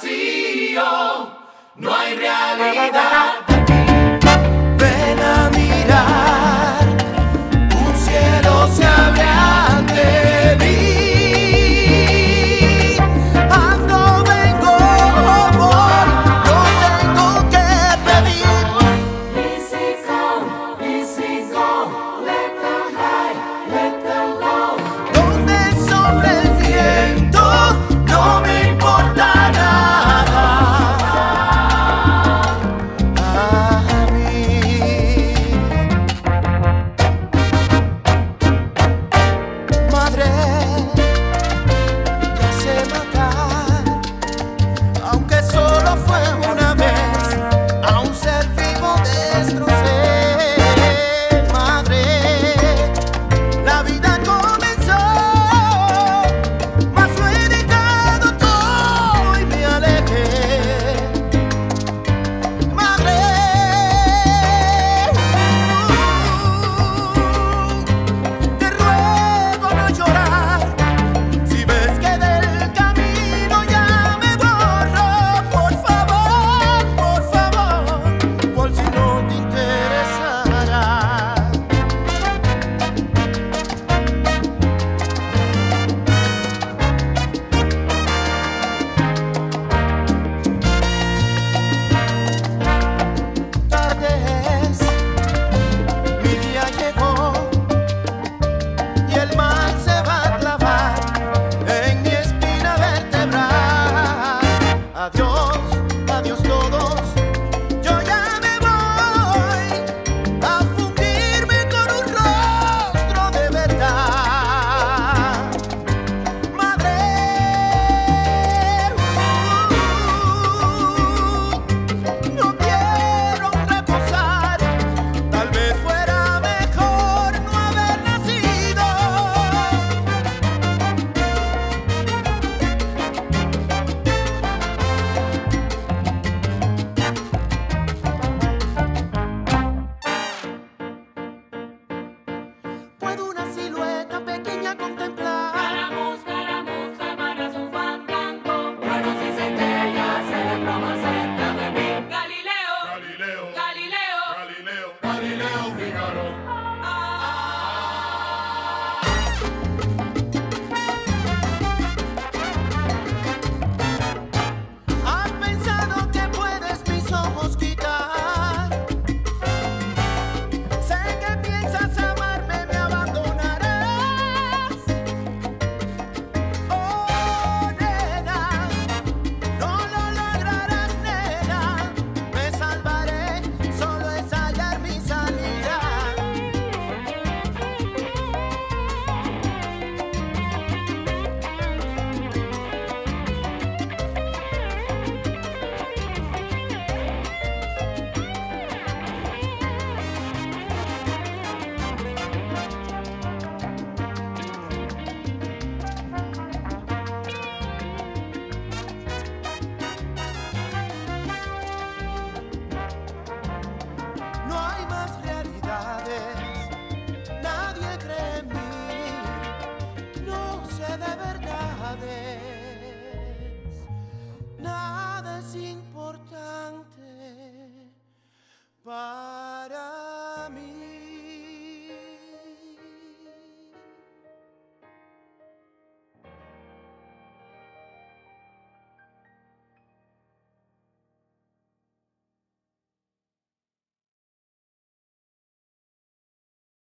vacío, no hay realidad.